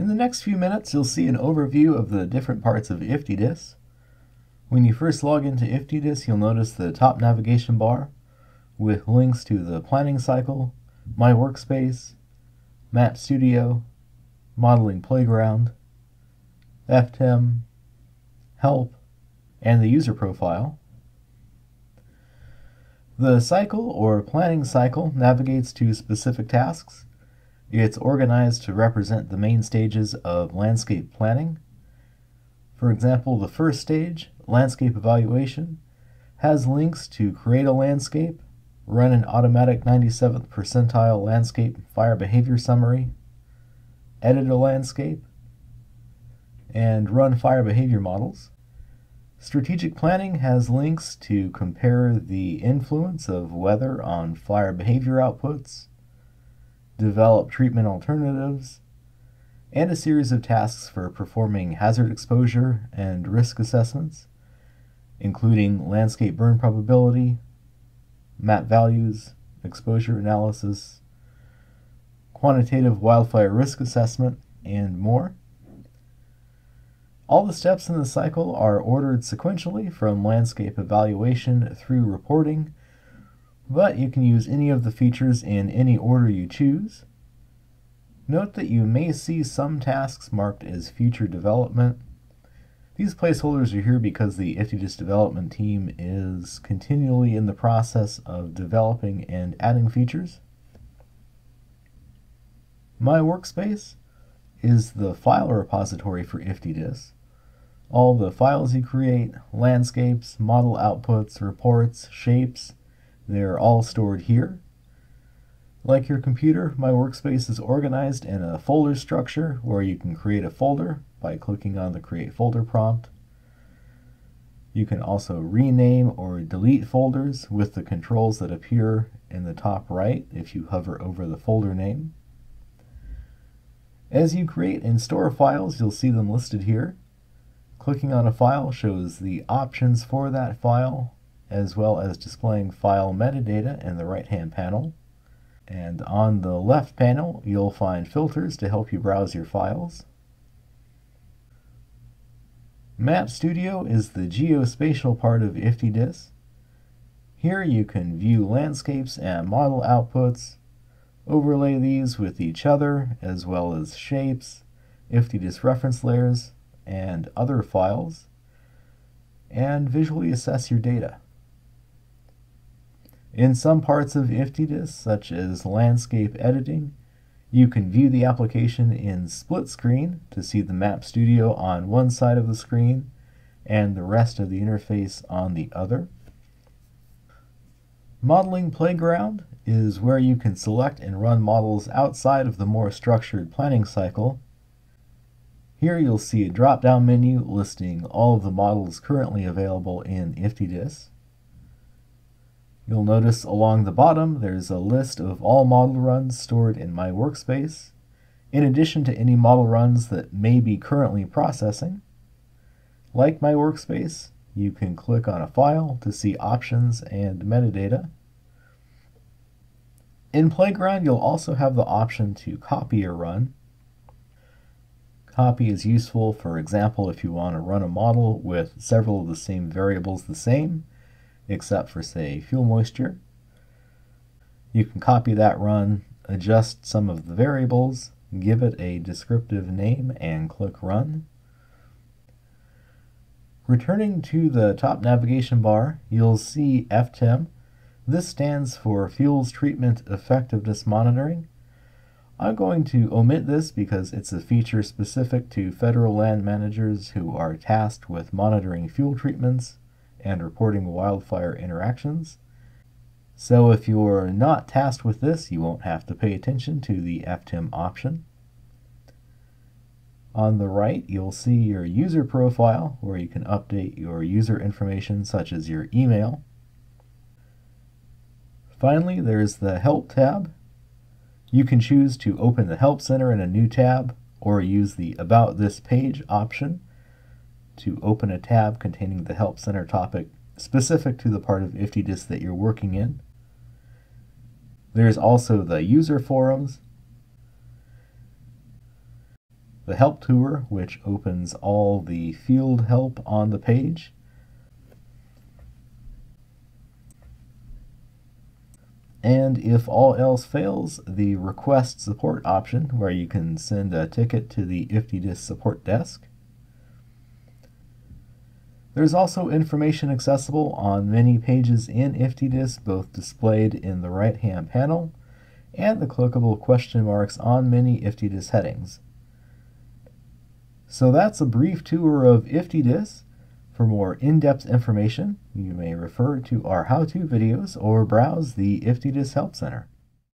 In the next few minutes, you'll see an overview of the different parts of IFTDSS. When you first log into IFTDSS, you'll notice the top navigation bar with links to the planning cycle, My Workspace, Map Studio, Modeling Playground, FTEM, Help, and the user profile. The cycle or planning cycle navigates to specific tasks. It's organized to represent the main stages of landscape planning. For example, the first stage, landscape evaluation, has links to create a landscape, run an automatic 97th percentile landscape fire behavior summary, edit a landscape, and run fire behavior models. Strategic planning has links to compare the influence of weather on fire behavior outputs, develop treatment alternatives, and a series of tasks for performing hazard exposure and risk assessments, including landscape burn probability, map values, exposure analysis, quantitative wildfire risk assessment, and more. All the steps in the cycle are ordered sequentially from landscape evaluation through reporting, but you can use any of the features in any order you choose. Note that you may see some tasks marked as future development. These placeholders are here because the IFTDSS development team is continually in the process of developing and adding features. My Workspace is the file repository for IFTDSS all the files you create, landscapes, model outputs, reports, shapes, they're all stored here. Like your computer, my workspace is organized in a folder structure where you can create a folder by clicking on the Create Folder prompt. You can also rename or delete folders with the controls that appear in the top right if you hover over the folder name. As you create and store files, you'll see them listed here. Clicking on a file shows the options for that file, as well as displaying file metadata in the right-hand panel. And on the left panel, you'll find filters to help you browse your files. Map Studio is the geospatial part of IFTDSS. Here you can view landscapes and model outputs, overlay these with each other, as well as shapes, IFTDSS reference layers, and other files, and visually assess your data. In some parts of IFTDSS, such as landscape editing, you can view the application in split screen to see the Map Studio on one side of the screen and the rest of the interface on the other. Modeling Playground is where you can select and run models outside of the more structured planning cycle here you'll see a drop-down menu listing all of the models currently available in IFTDSS. You'll notice along the bottom there's a list of all model runs stored in My Workspace, in addition to any model runs that may be currently processing. Like My Workspace, you can click on a file to see options and metadata. In Playground, you'll also have the option to copy a run, Copy is useful, for example, if you want to run a model with several of the same variables the same, except for, say, fuel moisture. You can copy that run, adjust some of the variables, give it a descriptive name, and click Run. Returning to the top navigation bar, you'll see FTEM. This stands for Fuels Treatment Effectiveness Monitoring. I'm going to omit this because it's a feature specific to federal land managers who are tasked with monitoring fuel treatments and reporting wildfire interactions. So if you're not tasked with this, you won't have to pay attention to the FTEM option. On the right, you'll see your user profile where you can update your user information such as your email. Finally, there's the Help tab you can choose to open the Help Center in a new tab or use the About This Page option to open a tab containing the Help Center topic specific to the part of IFTDSS that you're working in. There's also the User Forums, the Help Tour, which opens all the field help on the page, and if all else fails, the Request Support option, where you can send a ticket to the IFTDSS support desk. There's also information accessible on many pages in IFTDSS, both displayed in the right-hand panel and the clickable question marks on many IFTDSS headings. So that's a brief tour of IFTDSS. For more in-depth information, you may refer to our how-to videos or browse the IFTDSS Help Center.